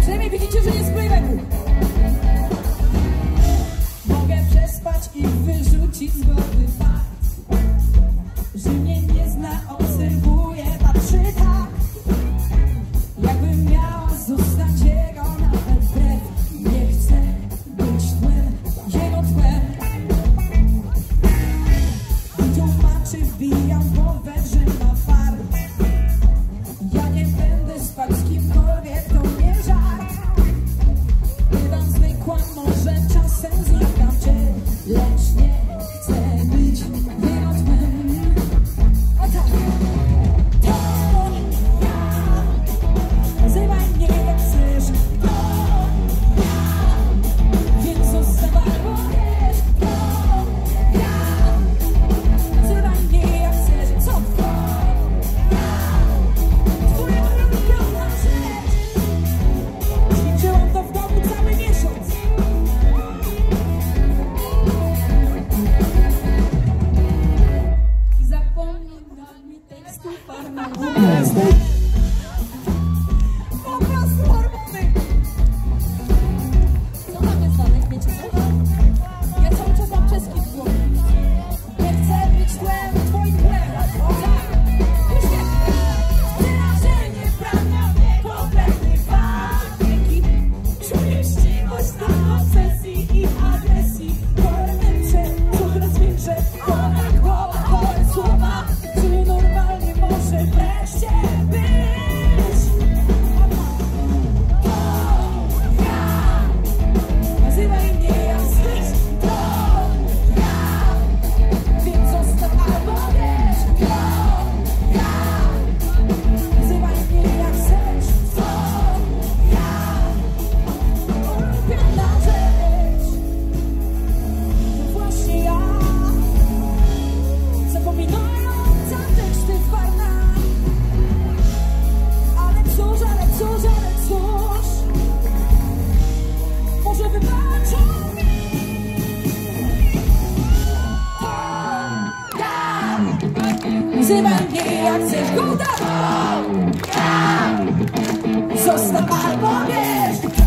Přemi vidíte, že je zpěvaku. sens naprawczy, lecz nie. jak chcesz go dawać. Zostaw albo bierz.